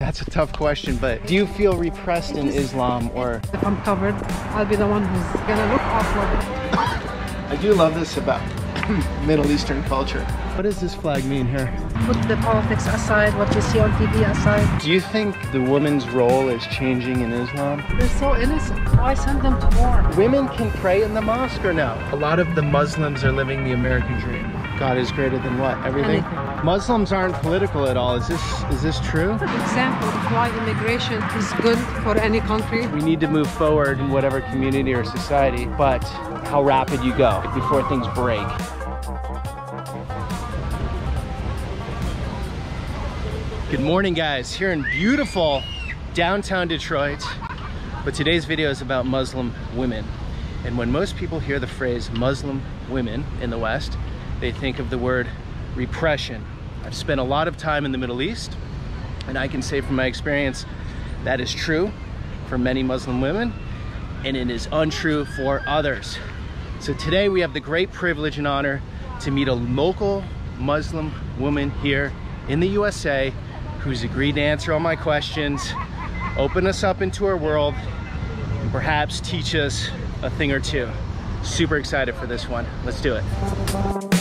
That's a tough question, but do you feel repressed in Islam or? If I'm covered, I'll be the one who's gonna look awkward. I do love this about Middle Eastern culture. What does this flag mean here? Put the politics aside, what you see on TV aside. Do you think the woman's role is changing in Islam? They're so innocent. Why send them to war? Women can pray in the mosque or no? A lot of the Muslims are living the American dream. God is greater than what? Everything? Anything. Muslims aren't political at all. Is this is this true? Example of why immigration is good for any country. We need to move forward in whatever community or society, but how rapid you go before things break. Good morning guys, here in beautiful downtown Detroit. But today's video is about Muslim women. And when most people hear the phrase Muslim women in the West, they think of the word repression. I've spent a lot of time in the Middle East, and I can say from my experience that is true for many Muslim women, and it is untrue for others. So today we have the great privilege and honor to meet a local Muslim woman here in the USA who's agreed to answer all my questions, open us up into her world, and perhaps teach us a thing or two. Super excited for this one. Let's do it.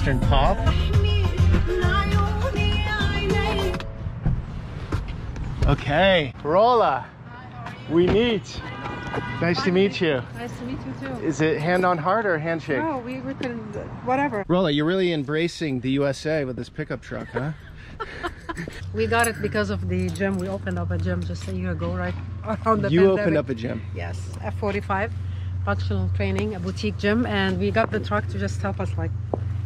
Eastern pop. Okay, Rola, we meet. Nice to meet you. Nice to meet you too. Is it hand on heart or handshake? No, we, we can, whatever. Rola, you're really embracing the USA with this pickup truck, huh? We got it because of the gym. We opened up a gym just a year ago, right around the you pandemic. opened up a gym. Yes, F45, functional training, a boutique gym, and we got the truck to just help us, like,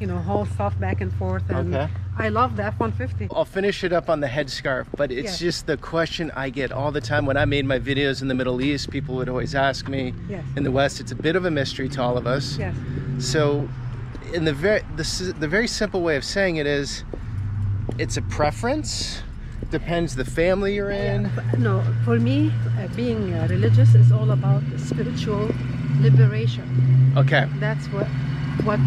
you know, haul stuff back and forth. And Okay. I love the F150. I'll finish it up on the headscarf, but it's just the question I get all the time. When I made my videos in the Middle East, people would always ask me. Yes. In the West, it's a bit of a mystery to all of us. Yes. So, in the very the, the very simple way of saying it is, it's a preference. Depends the family you're in. But No, for me, uh, being uh, religious is all about spiritual liberation. Okay. That's what what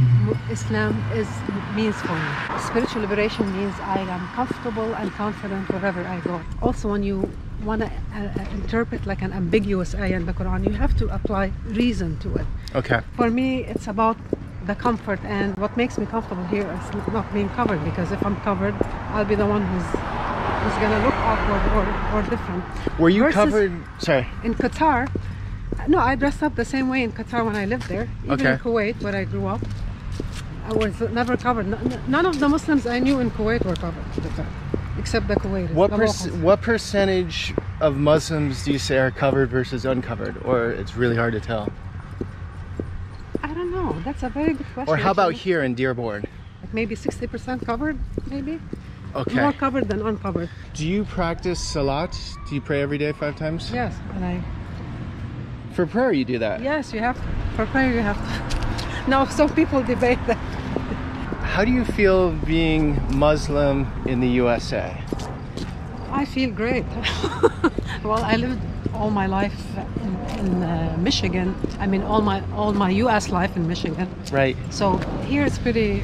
Islam is means for me. Spiritual liberation means I am comfortable and confident wherever I go. Also, when you want to uh, uh, interpret like an ambiguous ayah in the Quran, you have to apply reason to it. Okay. For me, it's about the comfort and what makes me comfortable here is not being covered because if I'm covered, I'll be the one who's who's gonna look awkward or, or different. Were you Versus- covered? Sorry. in Qatar, no, I dressed up the same way in Qatar when I lived there. Even Okay. in Kuwait, where I grew up, I was never covered. None of the Muslims I knew in Kuwait were covered at the time, except the Kuwaitis. What perc- what percentage of Muslims do you say are covered versus uncovered, or it's really hard to tell? I don't know. That's a very good question. Or how about actually. here in Dearborn? Like maybe 60% covered, maybe Okay. more covered than uncovered. Do you practice salat? Do you pray every day five times? Yes, and I For prayer, you do that. yes, you have to, for prayer you have to. No, some people debate that. How do you feel being Muslim in the USA? I feel great. well, I lived all my life in, in uh, Michigan. I mean, all my all my U.S. life in Michigan. Right. So here it's pretty.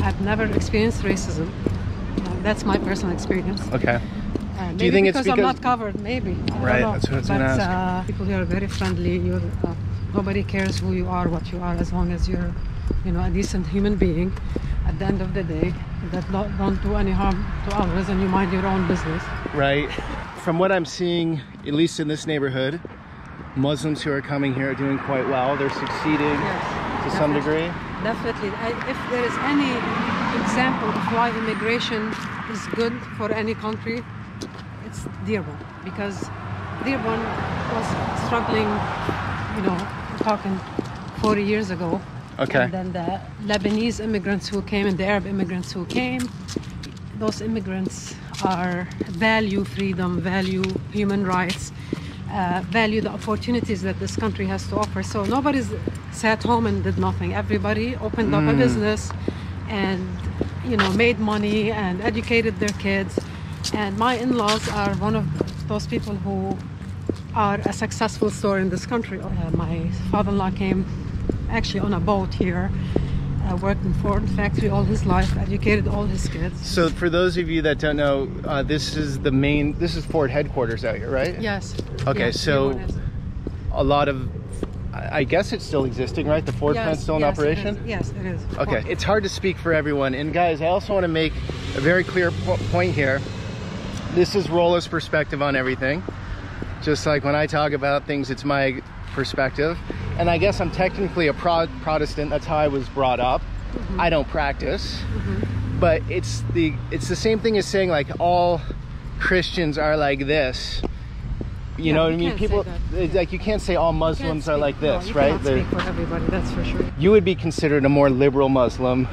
I've never experienced racism. That's my personal experience. Okay. Uh, maybe Do you think it's because, I'm not covered? Maybe. Don't Right, know. that's what I was but, gonna ask. Uh, people here are very friendly. You're, uh, nobody cares who you are, what you are, as long as you're, you know, a decent human being. At the end of the day, that not, don't do any harm to others, and you mind your own business. Right. From what I'm seeing, at least in this neighborhood, Muslims who are coming here are doing quite well. They're succeeding Yes, to some degree. Definitely. I, if there is any example of why immigration is good for any country, it's Dearborn because Dearborn was struggling, you know, talking 40 years ago. Okay. And then the Lebanese immigrants who came and the Arab immigrants who came, those immigrants are value freedom, value human rights, uh, value the opportunities that this country has to offer. So nobody's sat home and did nothing. Everybody opened up a business and you know made money and educated their kids. And my in-laws are one of those people who are a successful story in this country. Uh, my father-in-law came actually on a boat here, uh, worked in Ford factory all his life, educated all his kids. So for those of you that don't know, uh, this is the main, this is Ford headquarters out here, right? Yes. Okay, yes, so A lot of, I guess it's still existing, right? The Ford Yes, plant's still in yes, operation? is. Yes, it is. Okay, Ford. it's hard to speak for everyone. And guys, I also want to make a very clear po- point here. This is Rola's perspective on everything. Just like when I talk about things, it's my perspective. And I guess I'm technically a Pro- Protestant. That's how I was brought up. Mm-hmm. I don't practice, but it's the it's the same thing as saying like all Christians are like this. You Yeah, know what you I mean? People like you can't say all Muslims are like this, right? speak for everybody, that's for sure. you would be considered a more liberal Muslim,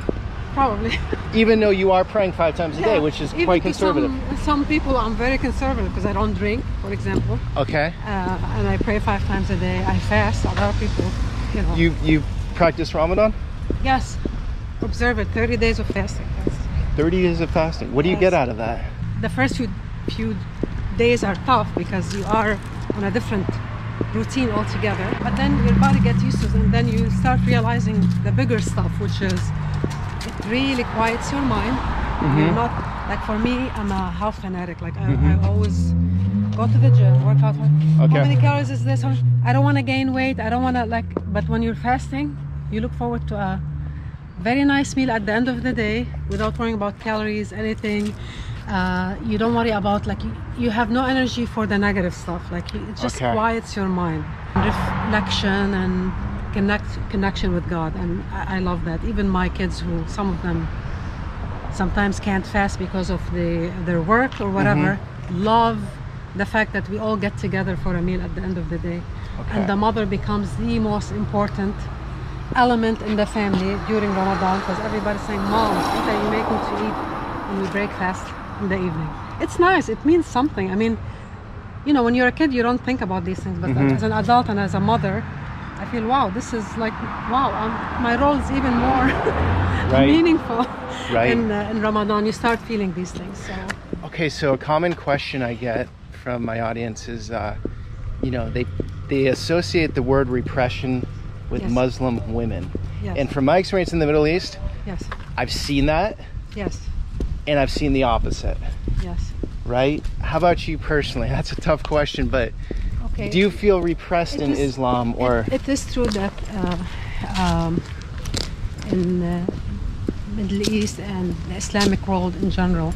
Probably. even though you are praying five times a day, which is even quite conservative. Some, some people, I'm very conservative because I don't drink, for example, Okay, uh, and I pray five times a day. I fast. A lot of people, you know. you you practice Ramadan, yes, observe it. 30 days of fasting. That's, thirty days of fasting. What do you get out of that? the first few few days are tough because you are on a different routine altogether. But then your body gets used to it, and then you start realizing the bigger stuff, which is really quiets your mind. You're not like for me, I'm a health fanatic. Like I, I always go to the gym, work out. Okay. How many calories is this? I don't want to gain weight. I don't want to like. But when you're fasting, you look forward to a very nice meal at the end of the day without worrying about calories, anything. Uh, you don't worry about like you, you have no energy for the negative stuff. Like it just Okay. quiets your mind, reflection and connect connection with God. And I, I love that. Even my kids, who some of them sometimes can't fast because of the their work or whatever, mm-hmm. love the fact that we all get together for a meal at the end of the day. Okay. And the mother becomes the most important element in the family during Ramadan because everybody's saying, Mom, what are you making to eat when we break fast in the evening? It's nice, it means something. I mean, you know, when you're a kid, you don't think about these things, but mm-hmm. as an adult and as a mother, I feel, wow, this is like, wow, um, my role is even more Right. meaningful Right. in, uh, in Ramadan. You start feeling these things. So, Okay, so a common question I get from my audience is, uh, you know, they they associate the word repression with Yes. Muslim women, Yes. and from my experience in the Middle East, yes, I've seen that, yes, and I've seen the opposite. yes. Right? How about you personally? That's a tough question, but Okay. do you feel repressed It in is- Islam or It, it is true that uh, um, in the Middle East and the Islamic world in general,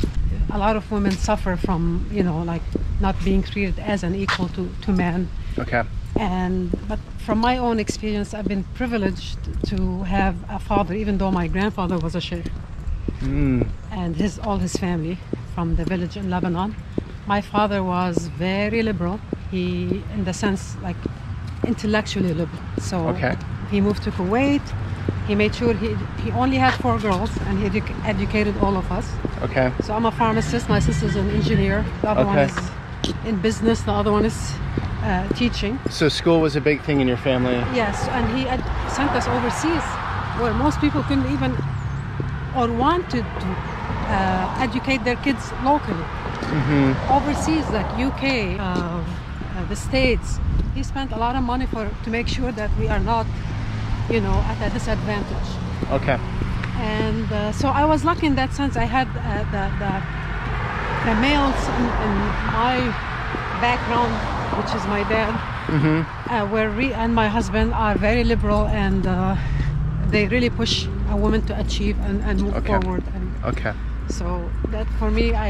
a lot of women suffer from, you know, like not being treated as an equal to, to men. okay? And but from my own experience, I've been privileged to have a father, even though my grandfather was a sheikh Mm, and his all his family from the village in Lebanon. My father was very liberal. He, in the sense, like intellectually liberal. So Okay. he moved to Kuwait. He made sure he he only had four girls, and he edu- educated all of us. okay. So I'm a pharmacist. My sister's an engineer. The other one is in business. The other one is uh, teaching. So school was a big thing in your family. Yes, and he had sent us overseas, where most people couldn't even or wanted to, uh, educate their kids locally. Overseas, like UK, uh, uh, the States, he spent a lot of money for to make sure that we are not, you know, at a disadvantage. Okay. And uh, so I was lucky in that sense. I had uh, the, the the males in, in my background, which is my dad, uh, were re- and my husband are very liberal, and uh, they really push a woman to achieve and, and move Okay. forward. And Okay. so that for me, I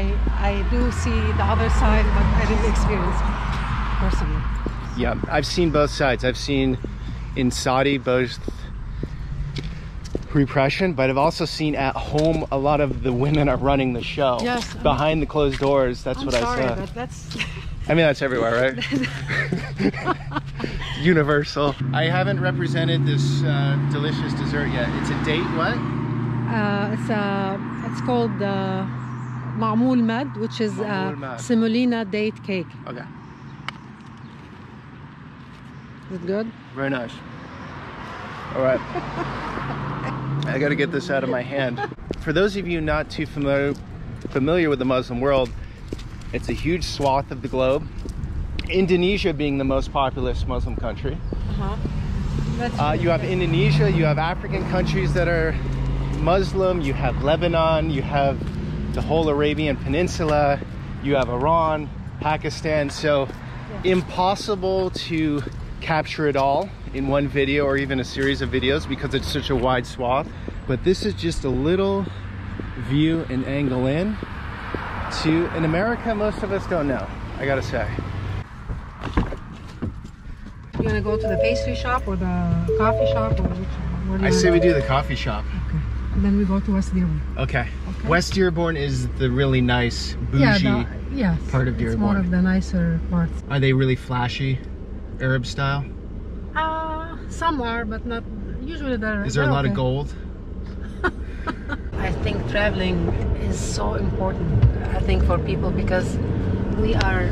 I do see the other side, but I didn't experience it personally. Yeah, I've seen both sides. I've seen in Saudi both repression, but I've also seen at home a lot of the women are running the show. Yes, behind I'm, the closed doors. That's I'm what sorry, I saw. But that's. I mean, that's everywhere, right? Universal. I haven't represented this uh, delicious dessert yet. It's a date what? Uh, it's a. It's called the uh, Mad, which is uh, Semolina date cake. Okay. Is it good? Very nice. All right. I got to get this out of my hand. For those of you not too familiar familiar with the Muslim world, it's a huge swath of the globe. Indonesia being the most populous Muslim country. Uh-huh. That's Uh, you have Indonesia, you have African countries that are Muslim, you have Lebanon, you have the whole Arabian Peninsula, you have Iran, Pakistan. So impossible to capture it all in one video or even a series of videos because it's such a wide swath. But this is just a little view and angle in to an America most of us don't know, I gotta say. You gonna go to the pastry shop or the coffee shop or which? I say we do the coffee shop. Okay. And then we go to West Dearborn. Okay. Okay. West Dearborn is the really nice, bougie. Yeah, the, yes. part of Dearborn. It's Dearborn. of the nicer parts. Are they really flashy, Arab style? Uh, some are, but not. Usually they're. Is there a lot of gold? I think traveling is so important. I think for people because we are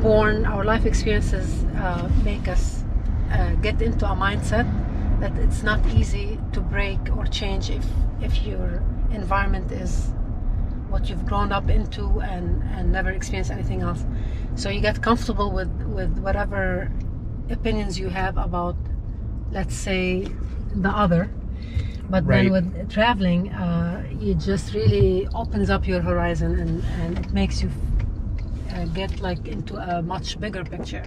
born, our life experiences uh, make us uh, get into a mindset that it's not easy to break or change if if your environment is what you've grown up into and and never experienced anything else. So you get comfortable with with whatever opinions you have about, let's say, the other. But Right. then with traveling, uh, it just really opens up your horizon and, and it makes you uh, get like into a much bigger picture.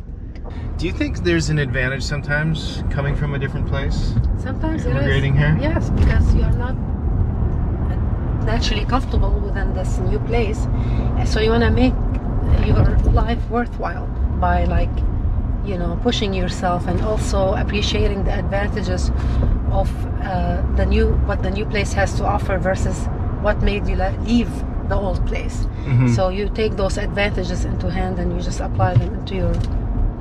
Do you think there's an advantage sometimes coming from a different place? Sometimes it is. Immigrating here? Yes, because you're not naturally comfortable within this new place. So you want to make your life worthwhile by like, you know, pushing yourself and also appreciating the advantages of uh, the new what the new place has to offer versus what made you leave the old place. Mhm. So you take those advantages into hand and you just apply them into your,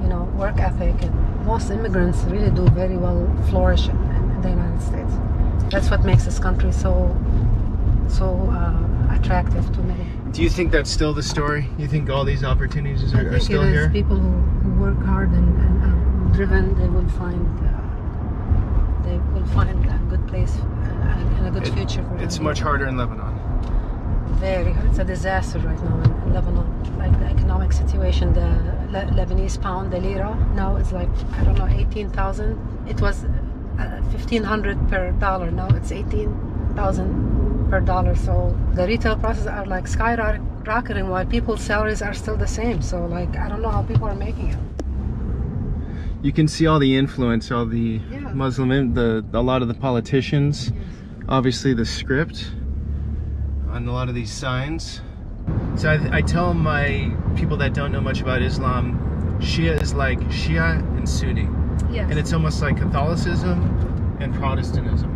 you know, work ethic. And most immigrants really do very well flourish in, in the United States. That's what makes this country so, so uh, attractive to many. Do you think that's still the story? You think all these opportunities I are, are think still it is here? people who, who work hard and, and are driven. They will find, uh, they will find a good place and a good It- future for them. It's much harder in Lebanon. very hard. It's a disaster right now in, in Lebanon. Like the economic situation, the Le- Lebanese pound, the lira, now it's like I don't know, eighteen thousand. It was uh, fifteen hundred per dollar. Now it's eighteen thousand per dollar. So the retail prices are like skyrocketing while people's salaries are still the same. So like I don't know how people are making it. You can see all the influence, all the Yeah. Muslim, the a lot of the politicians, obviously the script on a lot of these signs. So I, I tell my people that don't know much about Islam, Shia is like Shia and Sunni. Yes. and it's almost like Catholicism and Protestantism.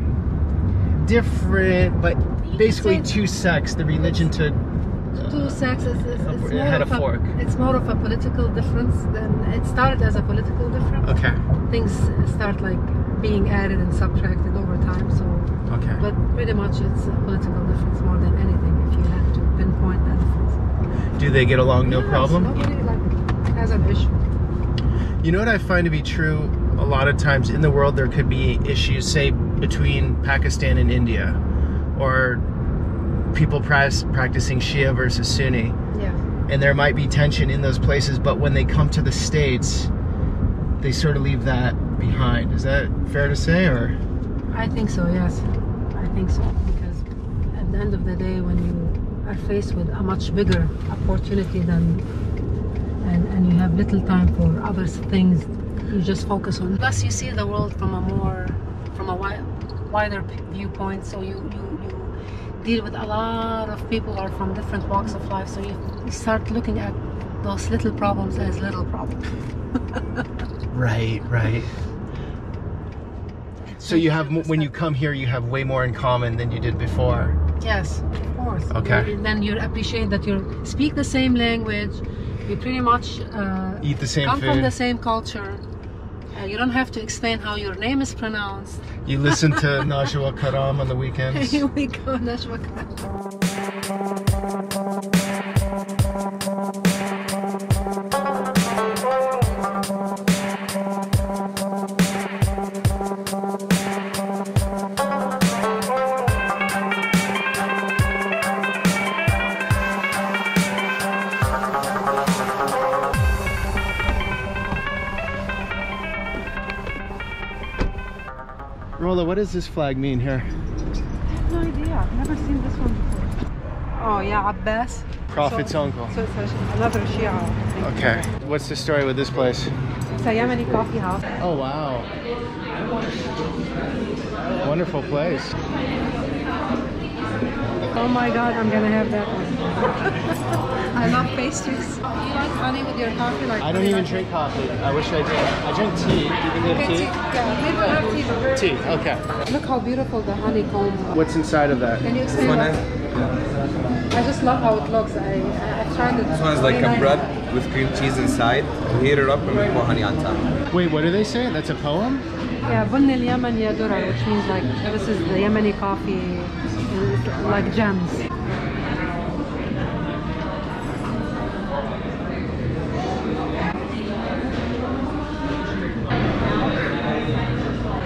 Different, but basically two sects. The religion to two sects. It's, it's, it's It more had of a, fork. It's more of a political difference than it started as a political difference. okay, things start like being added and subtracted over time. So, okay. but pretty much it's a political difference more than anything. If you had to pinpoint that difference, Do they get along no Yes, problem? Nobody like has an issue. You know what I find to be true a lot of times in the world there could be issues say between Pakistan and India or people practicing Shia versus Sunni Yeah. and there might be tension in those places but when they come to the states they sort of leave that behind. Is that fair to say or I think so. Yes, I think so because at the end of the day, when you are faced with a much bigger opportunity than and, and you have little time for other things, you just focus on. Plus, you see the world from a more from a wi- wider viewpoint. So you you you deal with a lot of people who are from different walks of life. So you, start looking at those little problems as little problems. Right, right. So you have when you come here, you have way more in common than you did before. Yes, of course. Okay. And then you appreciate that you speak the same language. You pretty much uh, Eat the same come from the same culture. Uh, you don't have to explain how your name is pronounced. You listen to Najwa Karam on the weekends. Here we go, Najwa Khan. What does this flag mean here? I have no idea. I've never seen this one before. Oh yeah, Abbas. Prophet's so, uncle. So it's another Shia. Okay. What's the story with this place? It's a Yemeni coffee house. Oh wow. Wonderful place. Oh my god, I'm gonna have that one. I love pastries. Do you like honey with your coffee? Like I don't even latte? drink coffee. I wish I did. I drink tea. Do you think they Okay, tea. have Yeah, maybe we'll have tea. tea? Tea. Okay. Look how beautiful the honeycomb. What's inside of that? Can you explain? one I just love how it looks. I I, I tried it. This one is like and a I- bread with cream cheese inside. We heat it up and we pour honey on top. Wait, what do they say? That's a poem? Yeah, Bunni al-Yaman ya Dura, which means like this is the Yemeni coffee, like gems.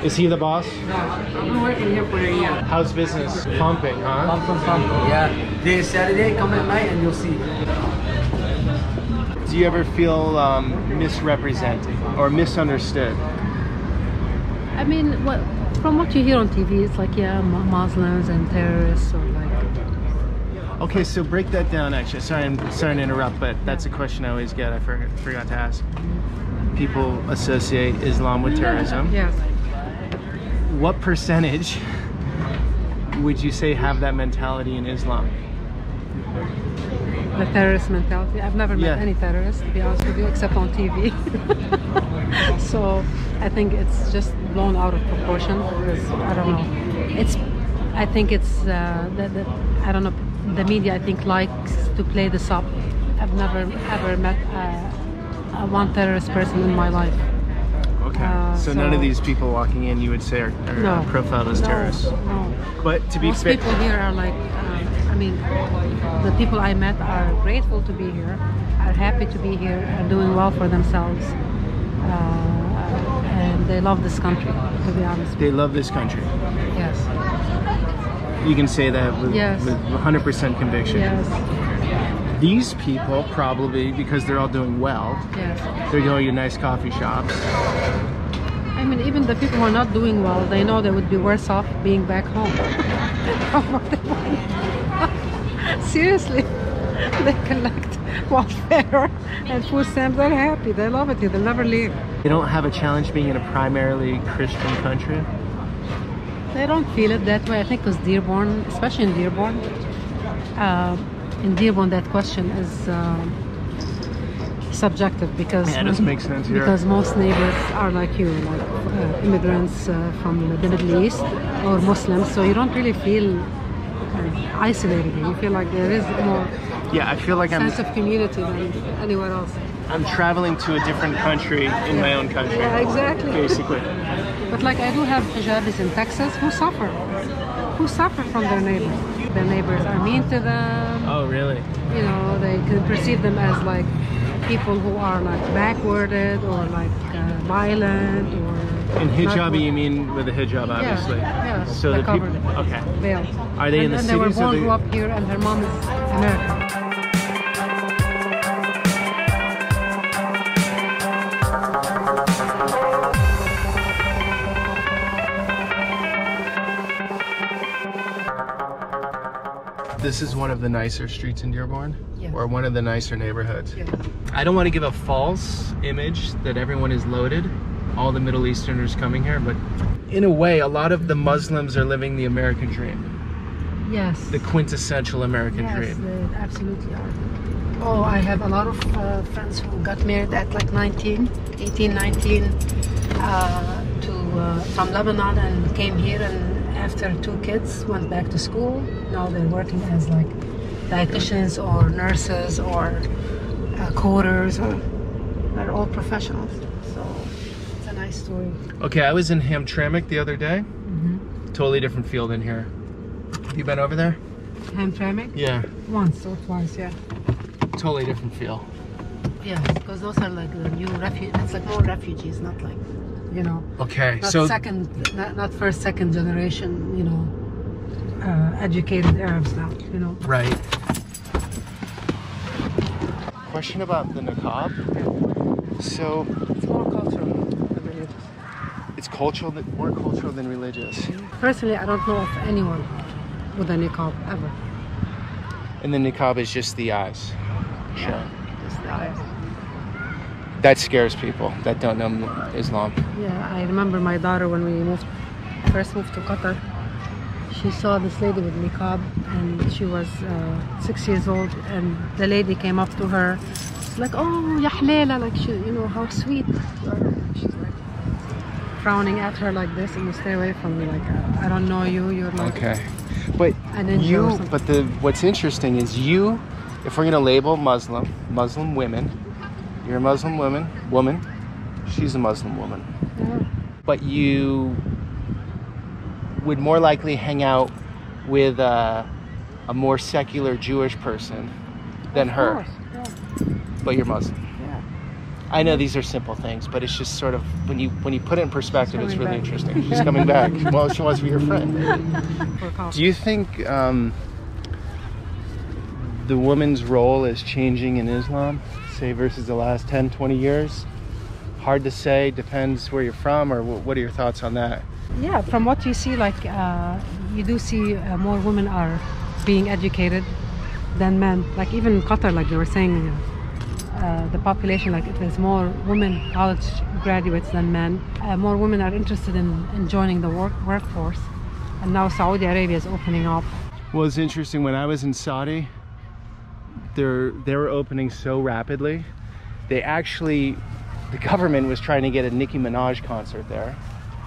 Is he the boss? No, I've been working here for a year. How's business? Pumping, huh? Pump, pump, pump. Yeah. This Saturday, come at night and you'll see. Do you ever feel um, misrepresented or misunderstood? I mean, what from what you hear on TV, it's like yeah, Mu- Muslims and terrorists or like Okay, so break that down. Actually, sorry, I'm sorry to interrupt, but that's a question I always get. I forgot to ask. People associate Islam with terrorism. yes. What percentage would you say have that mentality in Islam? the terrorist mentality. I've never met Yeah. any terrorists, to be honest with you, except on TV. so I think it's just blown out of proportion because I don't know. It's, I think it's uh, the, the, I don't know. The media I think likes to play this up. I've never ever met uh, uh, one terrorist person in my life. Okay. Uh, so, none of these people walking in you would say are, are No. profiled as No, terrorists. No. But to be Most fair, people here are like, uh, I mean, the people I met are grateful to be here, are happy to be here, are doing well for themselves, uh, and they love this country. To be honest, they love this country. yes, You can say that with, with 100% conviction. yes, These people probably, because they're all doing well, yes. they're going to nice coffee shops. I mean, even the people who are not doing well, they know they would be worse off being back home. From what they want. Seriously, they collect welfare and food stamps. They're happy. They love it here. They'll never leave. They don't have a challenge being in a primarily Christian country. They don't feel it that way. I think because Dearborn, especially in Dearborn, uh, in Dearborn, that question is um subjective because Yeah, it doesn't make sense here. because most neighbors are like you, like uh, immigrants uh, from the Middle East or Muslims. So you don't really feel uh, isolated. You feel like there is more Yeah, I feel like I'm sense of community than anywhere else. I'm traveling to a different country in my own country. Yeah, exactly. Basically. But like I do have hijabis in Texas who suffer, who suffer from their neighbors. Their neighbors are mean to them. Oh, really? You know, they can perceive them as like people who are like backwarded or like uh, violent or. In hijabi, you mean with a hijab, obviously. yeah, So the people. Okay. Veil. Are they and, in the and they were born grew up here, and her mom is American. This is one of the nicer streets in Dearborn, Yes. or one of the nicer neighborhoods. Yeah. I don't want to give a false image that everyone is loaded, all the Middle Easterners coming here, but in a way, a lot of the Muslims are living the American dream, Yes. the quintessential American Yes, dream. they absolutely are. Oh, I have a lot of uh, friends who got married at like 19, 18, 19 uh, to uh, from Lebanon and came here, and after two kids went back to school. Now they're working as like dietitians or nurses or uh, coders, or they're all professionals. So it's a nice story. Okay, I was in Hamtramck the other day. Mm-hmm. Totally different field in here. Have you been over there? Hamtramck Yeah. once or twice, yeah. Totally different feel. Yeah, because those are like the new refugees. It's like more refugees, not like, you know, Okay, not so second, not, not first, second generation, you know, uh, educated Arabs now, you know. right. Question about the niqab. So It's more cultural than religious. it's cultural, more cultural than religious. Personally, I don't know of anyone with a niqab ever. And the niqab is just the eyes. Sure. Just the eyes. That scares people that don't know Islam. Yeah, I remember my daughter when we moved, first moved to Qatar. She saw this lady with niqab, and she was uh, six years old. And the lady came up to her, she's like, "Oh, ya hlela," like she, you know, how sweet. She's like frowning at her like this, and you stay away from me. Like, I don't know you. You're like, Okay. But An ninja or you, but the what's interesting is you, if we're gonna label Muslim, Muslim women, you're a Muslim woman, woman, she's a Muslim woman. Yeah. But you would more likely hang out with uh, a more secular Jewish person than Of her, course, Yeah. but you're Muslim. yeah. I know these are simple things, but it's just sort of when you when you put it in perspective, it's really back. interesting. She's coming back. Well, she wants to be your friend. maybe. For coffee. Do you think um, the woman's role is changing in Islam, say, versus the last 10, 20 years? Hard to say, depends where you're from, or what are your thoughts on that? Yeah, from what you see, like uh, you do see uh, more women are being educated than men. Like even in Qatar, like they were saying, uh, the population, like there's more women college graduates than men. Uh, more women are interested in, in joining the work workforce, and now Saudi Arabia is opening up. Well, it's interesting. When I was in Saudi, they're they were opening so rapidly. They actually, the government was trying to get a Nicki Minaj concert there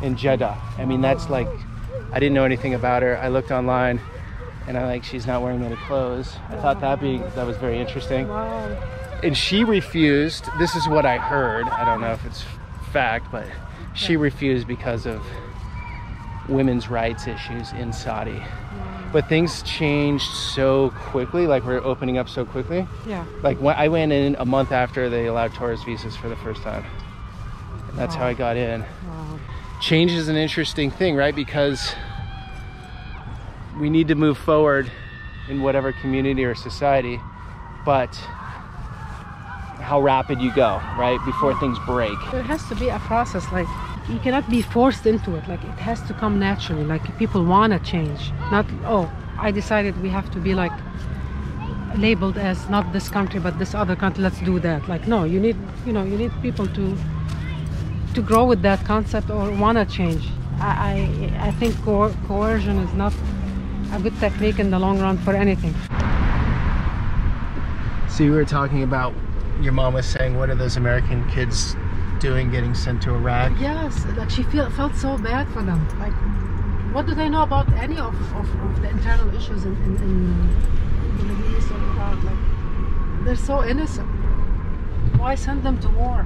in Jeddah. I mean, that's like, I didn't know anything about her. I looked online, and I like she's not wearing any clothes. I thought that be that was very interesting. And she refused. This is what I heard. I don't know if it's fact, but she refused because of women's rights issues in Saudi. But things changed so quickly, like we're opening up so quickly. Yeah. Like when I went in a month after they allowed tourist visas for the first time. And that's how I got in. Wow. Change is an interesting thing, right? Because we need to move forward in whatever community or society, but how rapid you go, right? Before things break. There has to be a process. Like you cannot be forced into it. Like it has to come naturally. Like people want to change. Not oh, I decided we have to be like labeled as not this country but this other country. Let's do that. Like no, you need you know you need people to to grow with that concept or want to change. I I, I think coer- coercion is not a good technique in the long run for anything. So you were talking about your mom was saying, what are those American kids doing getting sent to Iraq? Yes, like she feel, felt so bad for them. Like, what do they know about any of, of, of the internal issues in, in, in the Middle East or Iraq? Like, they're so innocent. Why send them to war?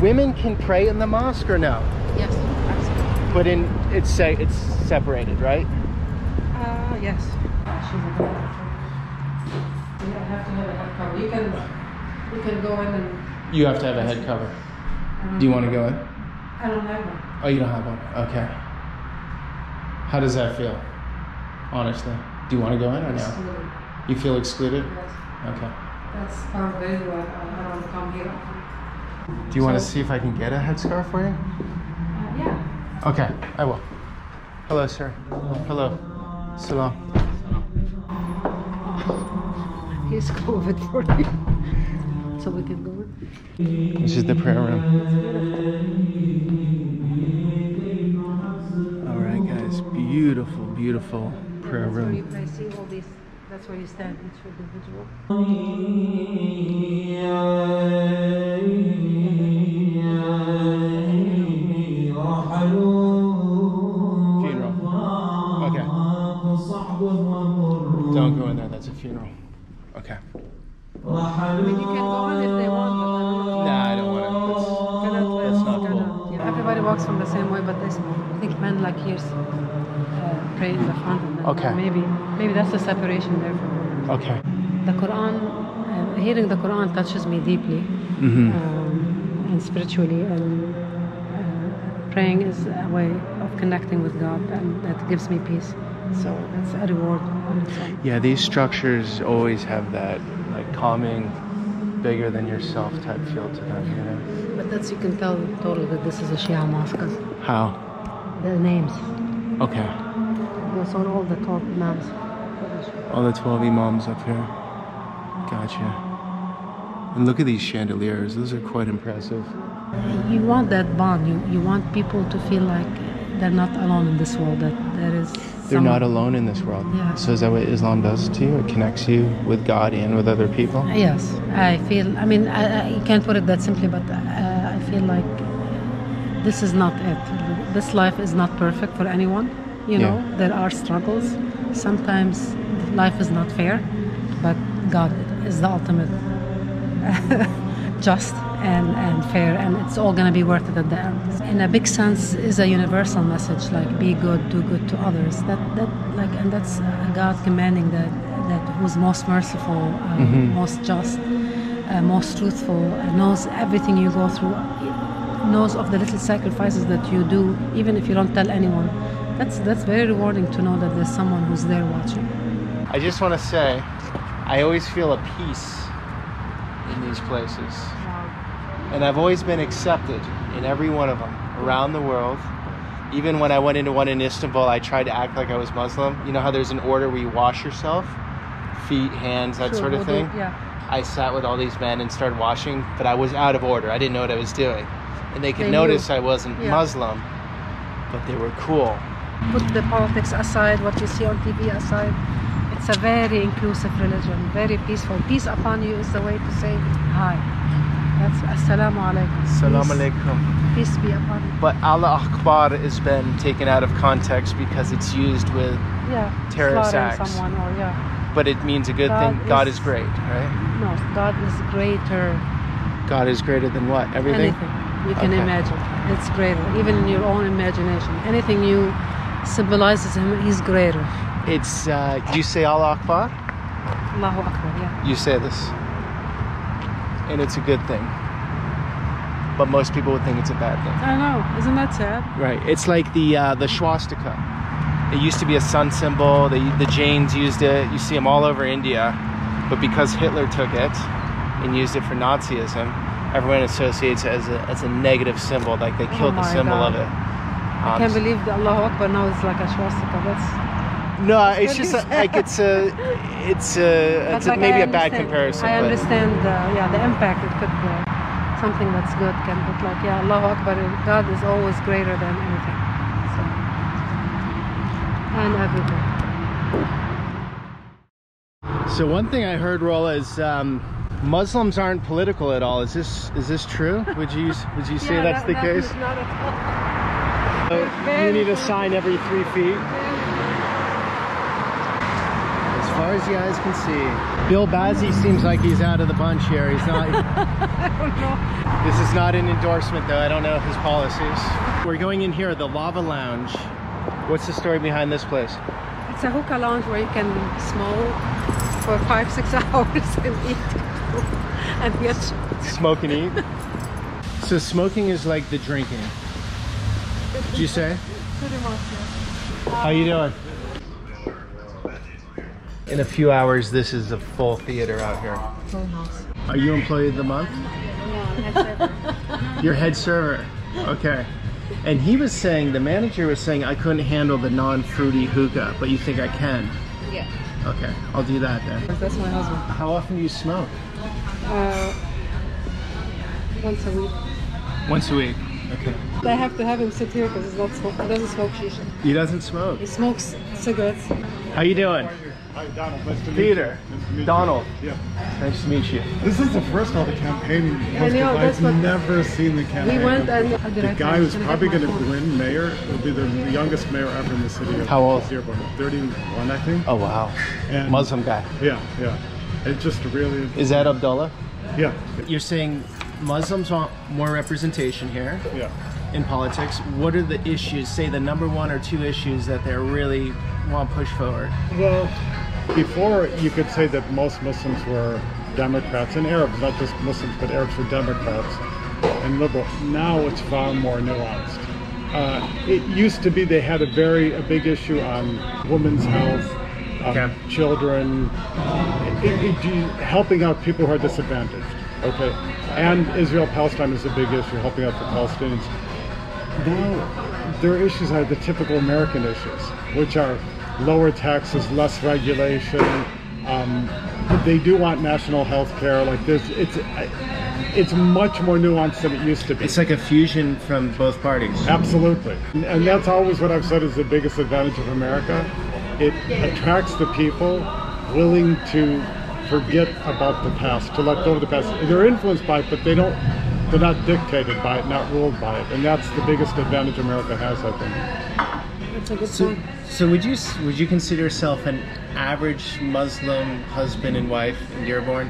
Women can pray in the mosque or no? Yes, absolutely. But in it's say it's separated, right? Uh, yes. You can, you can go in and. You have to have a head cover. Do you want to go in? I don't have one. Oh, you don't have one. Okay. How does that feel? Honestly, do you want to go in or no? Excluded. You feel excluded? Yes. Okay. That's part of it. why I I don't want to come here. Do you want to see if I can get a headscarf for you? Uh, yeah. Okay, I will. Hello, sir. Hello. Salam. He's COVID for you. So we can go in. This is the prayer room. All right, guys. Beautiful, beautiful prayer That's where you room. pray. See all these That's where you stand, each individual. Funeral. Okay. Don't go in there. That's a funeral. Okay. I mean, you can go on if they want, but I don't know. Nah, I don't want to. Cannot That's not cool. yeah. Everybody walks from the same way, but there's, I think men like here uh, pray in the front. And Okay. Maybe, maybe that's the separation there. From Okay. the Quran, uh, hearing the Quran touches me deeply, Mm-hmm. um, and spiritually, and uh, praying is a way of connecting with God, and that gives me peace. So it's a reward on its own. Yeah, these structures always have that like calming, bigger than yourself type feel to them. You know. But that's you can tell totally that this is a Shia mosque. How? The names, Okay. those are all the top imams. All the 12 imams up here. Gotcha. And look at these chandeliers. Those are quite impressive. You want that bond. You you want people to feel like they're not alone in this world. That there is. They're someone- not alone in this world. Yeah. So is that what Islam does to you? It connects you with God and with other people? Yes, I feel. I mean, I, I, you can't put it that simply, but uh, I feel like this is not it. This life is not perfect for anyone. You Yeah. know, there are struggles. Sometimes life is not fair, but God is the ultimate just and, and fair, and it's all going to be worth it at the end. In a big sense, is a universal message like be good, do good to others. That that like, and that's uh, God commanding that that who's most merciful, uh, most just, uh, most truthful, uh, knows everything you go through, knows of the little sacrifices that you do, even if you don't tell anyone. That's that's very rewarding to know that there's someone who's there watching. I just want to say, I always feel a peace in these places. And I've always been accepted in every one of them around the world. Even when I went into one in Istanbul, I tried to act like I was Muslim. You know how there's an order where you wash yourself? Feet, hands, that Sure, sort of will do, thing. Yeah. I sat with all these men and started washing, but I was out of order. I didn't know what I was doing. And they could They knew. notice I wasn't Yeah. Muslim, but they were cool. Put the politics aside, what you see on TV aside. It's a very inclusive religion, very peaceful. Peace upon you is the way to say hi. That's assalamu alaikum. Salam Peace- alaikum. Peace be upon you. But Allah Akbar has been taken out of context because it's used with, Yeah. Terrorist acts. someone or yeah. but it means a good God thing. God is- is great, right? No, God is greater. God is greater than what? Everything? Anything you can Okay. imagine. It's greater. Even in your own imagination. Anything you symbolizes him, he's greater. It's, uh, you say Allah Akbar, Allahu Akbar, yeah. you say this. And it's a good thing. But most people would think it's a bad thing. I know. Isn't that sad? Right. It's like the uh, the swastika. It used to be a sun symbol. The the Jains used it. You see them all over India, but because Hitler took it and used it for Nazism, everyone associates it as a as a negative symbol. Like they killed the Oh my symbol God. of it. I Um, can't believe that Allahu Akbar now is like a swastika. That's No, it's just a, like it's a it's a it's a, like, maybe a bad comparison. I understand, uh, yeah, the impact it could. Uh, something that's good can, but like, yeah, Allahu Akbar, God is always greater than anything. So, and everything. So one thing I heard, Rola, is um, Muslims aren't political at all. Is this is this true? Would you would you say that's the case? Not at all. Uh, you need a sign every three feet. As far as the eyes can see. Bill Bazzi seems like he's out of the bunch here. He's not. This is not an endorsement, though. I don't know his policies. We're going in here, the Lava Lounge. What's the story behind this place? It's a hookah lounge where you can smoke for five, six hours and eat and get Smoke and eat. so smoking is like the drinking. Did you say? pretty much. Yeah. How you um, doing? In a few hours, this is a full theater out here. Full house. Are you employee of the month? No, your head server. Okay. And he was saying, the manager was saying, I couldn't handle the non-fruity hookah, but you think I can? Yeah. Okay, I'll do that then. That's my husband. How often do you smoke? Uh, once a week. Once a week. Okay. I have to have him sit here because he's not smoke. He doesn't smoke shisha. He doesn't smoke. He smokes cigarettes. How you doing? Hi, Donald. Nice to meet Peter. you. Nice to meet Donald. You. Yeah. Nice to meet you. This is the first of the campaign. I know, that's I've what- never seen the campaign. We went and the guy who's probably going to win mayor will be the youngest mayor ever in the city. Of How old? Dearborn. 31, I think. Oh wow, And- Muslim guy. Yeah, yeah. It's just really. Is that Abdullah? Yeah, You're saying Muslims want more representation here yeah. in politics. What are the issues? Say the number one or two issues that they really want to push forward. Well, before you could say that most Muslims were Democrats and Arabs, not just Muslims, but Arabs were Democrats and liberal. Now it's far more nuanced. Uh, it used to be they had a very a big issue on women's health, um, Okay. children, it, it, helping out people who are disadvantaged. Okay, and Israel Palestine is a big issue, helping out the Palestinians. Now, their issues are the typical American issues, which are lower taxes, less regulation. Um, they do want national health care. Like there's, it's, it's much more nuanced than it used to be. It's like a fusion from both parties. Absolutely. And- And that's always what I've said is the biggest advantage of America. It attracts the people willing to forget about the past, to let go of the past. They're influenced by it, but they don't, they're not dictated by it, not ruled by it. And that's the biggest advantage America has, I think. That's a good So, point. so would you would you consider yourself an average Muslim husband and wife in Dearborn?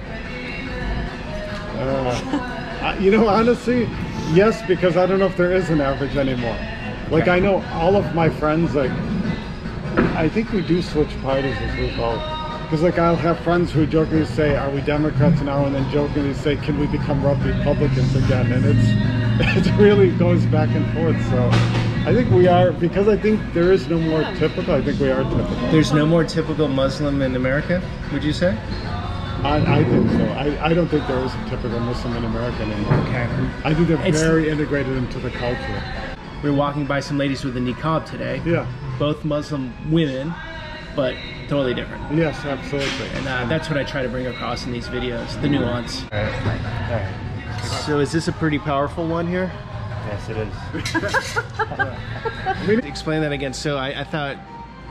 Uh, you know, honestly, yes, because I don't know if there is an average anymore. Like I know all of my friends, like I think we do switch parties as we call it. Because like I'll have friends who jokingly say, "Are we Democrats now?" and then jokingly say, "Can we become Republicans again?" And it's it really goes back and forth. So I think we are because I think there is no more typical. I think we are typical. There's no more typical Muslim in America, would you say? I, I think so. I, I don't think there is a typical Muslim in America anymore. Okay. I think they're It's- very integrated into the culture. We were walking by some ladies with a niqab today. Yeah. Both Muslim women, but totally different. Yes, absolutely. And uh, that's what I try to bring across in these videos, the nuance. All right. All right. So is this a pretty powerful one here? Yes, it is. Explain that again. So I, I thought,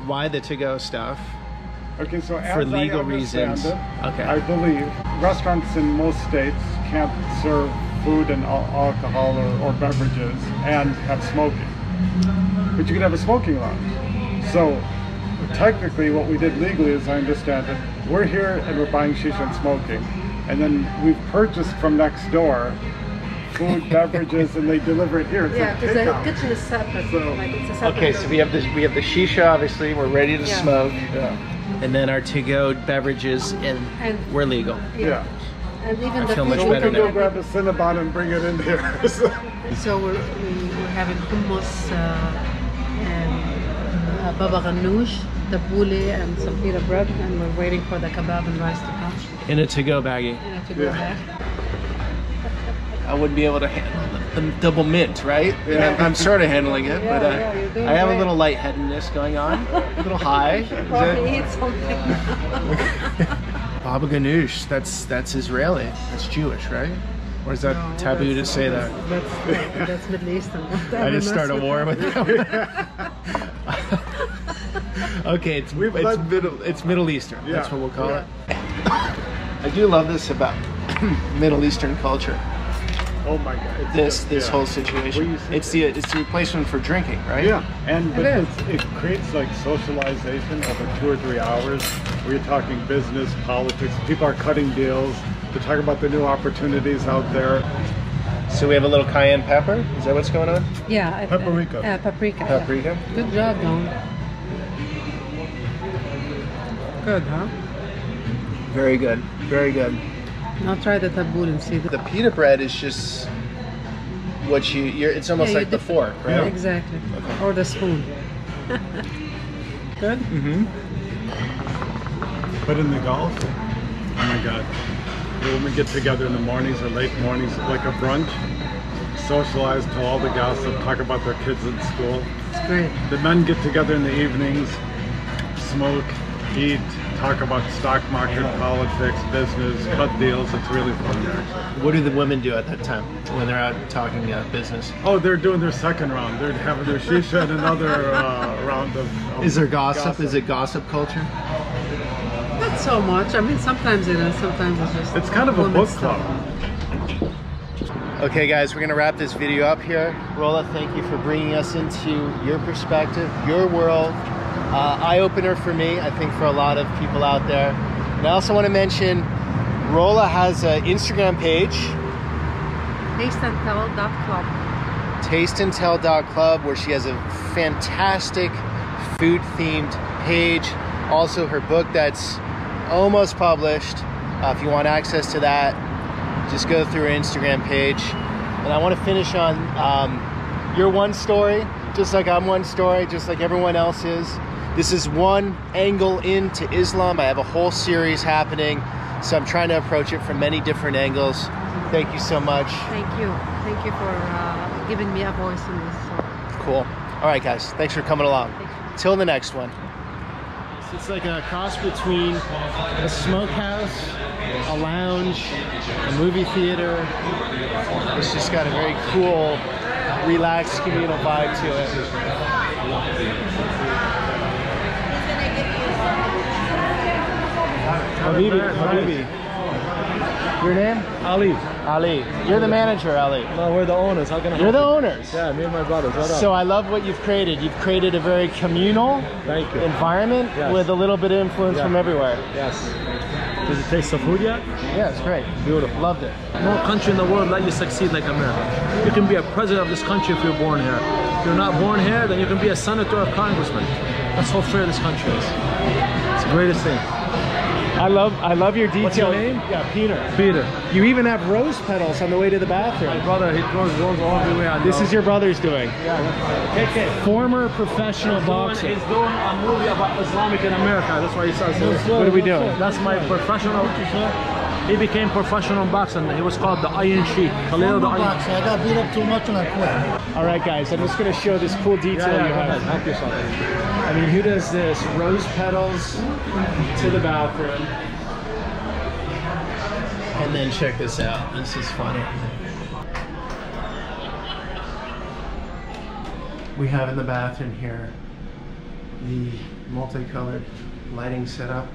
why the to-go stuff? Okay, so For I legal understand reasons. it, Okay. I believe restaurants in most states can't serve food and alcohol or, or beverages and have smoking. But you can have a smoking lounge. So technically what we did legally, as I understand it, we're here and we're buying shisha and smoking. And then we've purchased from next door food, beverages, and they deliver it here. It's Yeah, like because the kitchen is separate. So- like it's a separate Okay, so we have the we have the shisha. Obviously, we're ready to Yeah. smoke, Yeah. and then our to-go beverages, and, And- we're legal. Yeah. And even I the feel much So we we can can now. go grab a Cinnabon and bring it in here. So- So we're, we, we're having hummus, uh, and uh, baba ganoush, tabbouleh, and some pita bread, and we're waiting for the kebab and rice to come. In a to-go baggie. You know, to go Yeah. back. I wouldn't be able to handle the, the double mint, right? And I'm, I'm sort of handling it, Yeah, but uh, yeah, I have a great. little lightheadedness going on, a little high. Probably that- eat something. Baba ganoush. That's that's Israeli. That's Jewish, right? Or is that No, taboo to that's- say that? That's, that's Middle Eastern. I just start a war with them. okay, it's We've it's led- middle it's Middle Eastern. That's what we'll call yeah. it. I do love this about Middle Eastern culture. Oh my God. This this yeah. whole situation. said. It's the it's the replacement for drinking, right? Yeah, and but It is. it's, it creates like socialization over two or three hours. Where you're talking business, politics. People are cutting deals. to talk about the new opportunities out there. So we have a little cayenne pepper. Is that what's going on? Yeah. I- Paprika. Uh, paprika. yeah. Paprika. Good job, Don. Good, huh? Very good. Very good. Now try the tabbouleh and see. The pita bread is just what you. You're, it's almost Yeah, like the fork, right? Exactly. Or the spoon. Good? Mm-hmm. But in the Gulf, oh my God, the women get together in the mornings or late mornings, like a brunch, socialize, tell all the gossip, talk about their kids in school. It's great. The men get together in the evenings, smoke, eat, talk about stock market, politics, business, cut deals. It's really fun there. What do the women do at that time when they're out talking uh, business? Oh, they're doing their second round. They're having their shisha and another uh, round of, of Is there gossip? Is it gossip culture? Not so much. I mean, sometimes it is, sometimes it's just. It's kind of a book women's club. stuff. Okay, guys, we're gonna wrap this video up here. Rola, thank you for bringing us into your perspective, your world. Uh, eye opener for me, I think for a lot of people out there. And I also want to mention, Rola has an Instagram page, Tasteandtell.club. tasteandtell.club, where she has a fantastic food themed page. Also, her book that's almost published. Uh, if you want access to that, just go through her Instagram page. And I want to finish on um, your one story, just like I'm one story, just like everyone else is. This is one angle into Islam. I have a whole series happening, so I'm trying to approach it from many different angles. Thank you so much. Thank you. Thank you for uh, giving me a voice in this. So, Cool. All right, guys. Thanks for coming along. Till the next one. It's like a cross between a smokehouse, a lounge, a movie theater. It's just got a very cool, relaxed communal vibe to it. Habibi, Habibi. Your name? Ali. Ali. You're the manager, Ali. No, we're the owners. How can I You're the you? owners. Yeah, me and my brothers. Up? So I love what you've created. You've created a very communal environment Yes. with a little bit of influence Yeah. from everywhere. Yes. Did you taste the food yet? Yeah, it's great. Beautiful. Loved it. No country in the world let you succeed like America. You can be a president of this country if you're born here. If you're not born here, then you can be a senator or a congressman. That's how fair this country is. It's the greatest thing. I love I love your detail. What's your name? Yeah, Peter. Peter, You even have rose petals on the way to the bathroom. my brother, he throws rolls all the way on. This is your brother's doing. Yeah. Take it. Former professional He's doing, boxer. he's doing a movie about Islamic in America. That's why he says so. What are we doing? That's my professional. He became professional boxing. He was called the Iron Sheik. Khalil the Iron. boxing. I got beat up too much and I quit. All right, guys. I'm just going to show this cool detail Yeah, yeah, you have. Help yourself. I mean, who does this? Rose petals to the bathroom. And then check this out. This is funny. We have in the bathroom here the multicolored lighting setup